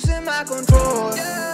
losing my control. Now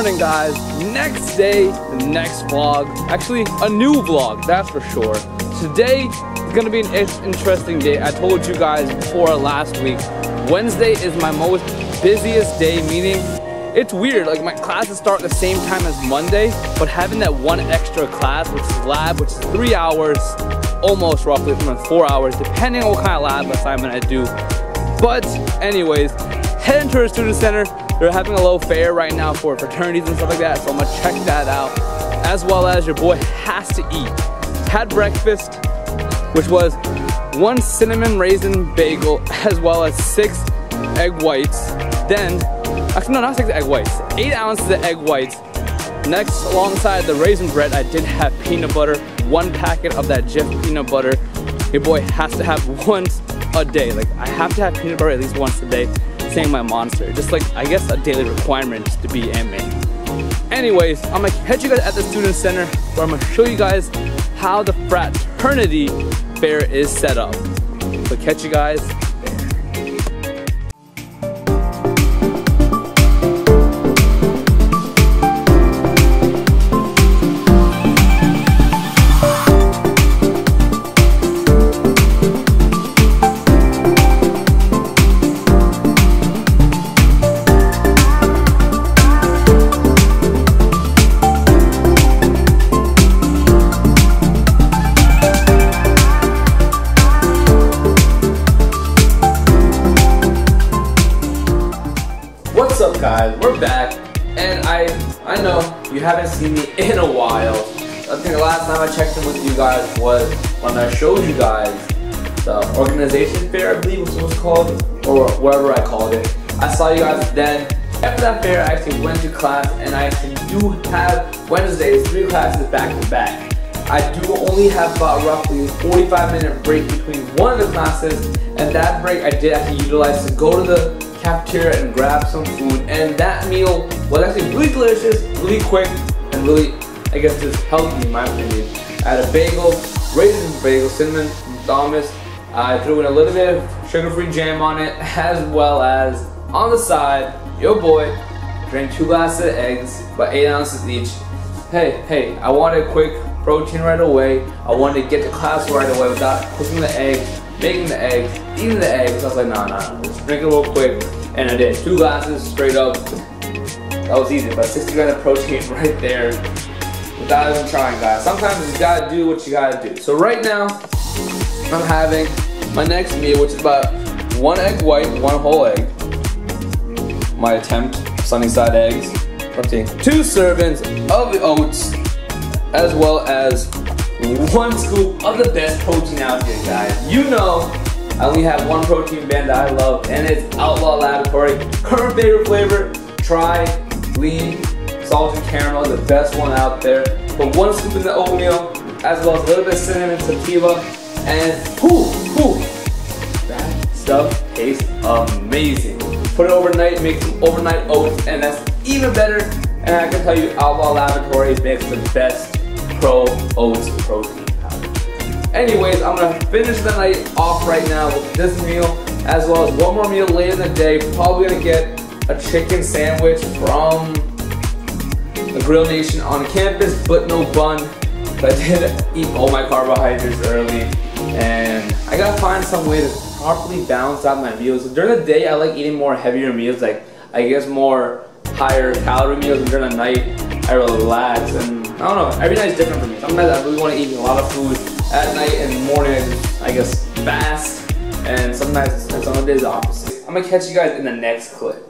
Morning, guys. Next day, the next vlog. Actually, a new vlog, that's for sure. Today is gonna be an interesting day. I told you guys before last week. Wednesday is my most busiest day, meaning it's weird. Like my classes start the same time as Monday, but having that one extra class, which is lab, which is three hours, almost roughly, almost four hours, depending on what kind of lab assignment I do. But anyways, head into our student center. They're having a low fare right now for fraternities and stuff like that, so I'm gonna check that out. As well as your boy has to eat. Had breakfast, which was one cinnamon raisin bagel, as well as six egg whites. Then, actually no, not six egg whites, eight ounces of egg whites. Next, alongside the raisin bread, I did have peanut butter, one packet of that Jif peanut butter. Your boy has to have once a day. Like I have to have peanut butter at least once a day. Same my monster. Just like I guess a daily requirement to be MA. Anyways, I'm gonna catch you guys at the student center where I'm gonna show you guys how the fraternity fair is set up. So catch you guys up guys? We're back and I I know you haven't seen me in a while. I think the last time I checked in with you guys was when I showed you guys the organization fair I believe was what it was called or whatever I called it. I saw you guys then. After that fair I actually went to class and I actually do have Wednesdays three classes back to back. I do only have about roughly 45 minute break between one of the classes and that break I did actually utilize to go to the cafeteria and grab some food and that meal was actually really delicious, really quick, and really, I guess just healthy in my opinion. I had a bagel, raisin bagel, cinnamon Thomas. I threw in a little bit of sugar-free jam on it as well as on the side, your boy drank two glasses of eggs, about eight ounces each. Hey, hey, I wanted quick protein right away. I wanted to get to class right away without cooking the eggs, making the eggs, eating the eggs. I was like, nah, nah, just drink it real quick. And I did. Two glasses straight up. That was easy, but 60 grams of protein right there without even trying, guys. Sometimes you gotta do what you gotta do. So right now, I'm having my next meal, which is about one egg white, one whole egg. My attempt, sunny side eggs. Protein. Two servings of the oats, as well as one scoop of the best protein out here, guys. You know, I only have one protein band that I love, and it's Outlaw Laboratory. Current favorite flavor, try lean salted caramel, the best one out there. But one scoop in the oatmeal, as well as a little bit of cinnamon stevia, and whoo, whoo, that stuff tastes amazing. Put it overnight, make some overnight oats, and that's even better. And I can tell you, Outlaw Laboratories makes the best pro oats protein powder. Anyways, I'm gonna finish the night off right now with this meal, as well as one more meal later in the day. Probably gonna get a chicken sandwich from the Grill Nation on campus, but no bun. But I did eat all my carbohydrates early, and I gotta find some way to properly balance out my meals. During the day, I like eating more heavier meals, like I guess more higher calorie meals. And during the night, I relax, and I don't know. Every night is different for me. Sometimes I really want to eat a lot of food at night, and morning I guess, fast. And sometimes, some days the opposite. I'm gonna catch you guys in the next clip.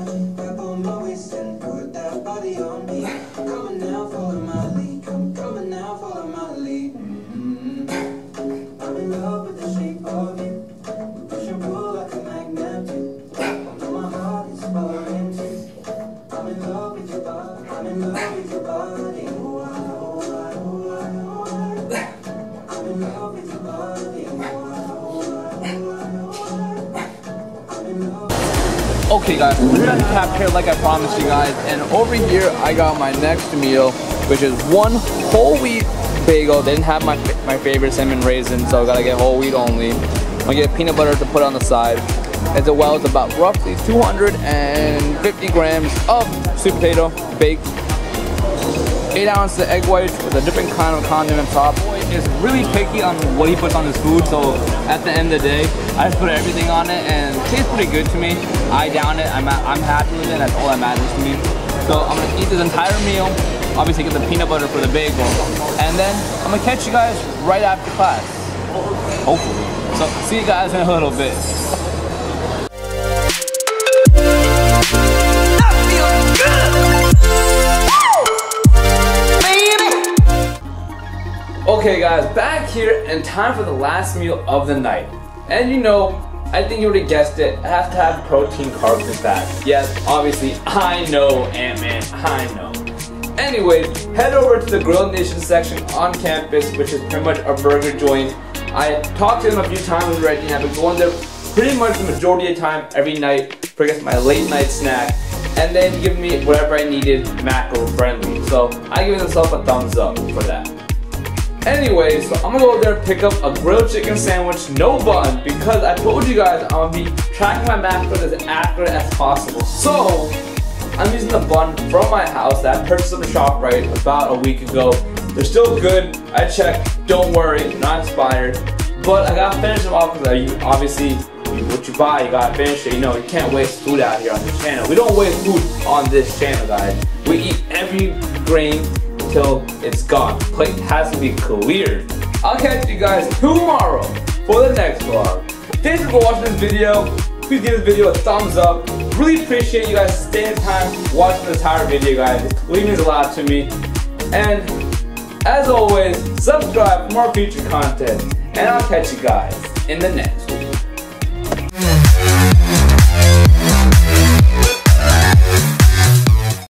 Okay guys, we're gonna cap here like I promised you guys, and over here I got my next meal, which is one whole wheat bagel. They didn't have my my favorite cinnamon raisin, so I gotta get whole wheat only. I'm gonna get peanut butter to put on the side, as a well it's about roughly 250 grams of sweet potato baked. 8 ounces of egg whites with a different kind of condiment on top. Is really picky on what he puts on his food, so at the end of the day, I just put everything on it and it tastes pretty good to me. I down it, I'm, I'm happy with it, that's all that matters to me. So I'm gonna eat this entire meal, obviously get the peanut butter for the bagel, and then I'm gonna catch you guys right after class. Hopefully. So see you guys in a little bit. Okay guys, back here and time for the last meal of the night. And you know, I think you already guessed it, I have to have protein, carbs, and fat. Yes, obviously, I know, Ant-Man, I know. Anyways, head over to the Grill Nation section on campus, which is pretty much a burger joint. I talked to them a few times already, and I've been going there pretty much the majority of the time every night for I my late night snack. And then give me whatever I needed macro friendly. So I give myself a thumbs up for that. Anyways, so I'm gonna go over there and pick up a grilled chicken sandwich, no bun, because I told you guys I'm gonna be tracking my macros as accurate as possible. So, I'm using the bun from my house that I purchased from right about a week ago. They're still good, I checked, don't worry, not expired. But I gotta finish them off because obviously, what you buy, you gotta finish it. You know, you can't waste food out here on this channel. We don't waste food on this channel, guys. We eat every grain till it's gone. Plate has to be cleared. I'll catch you guys tomorrow for the next vlog. Thanks for watching this video. Please give this video a thumbs up. Really appreciate you guys staying time watching this entire video, guys. It really means a lot to me. And as always, subscribe for more future content. And I'll catch you guys in the next one.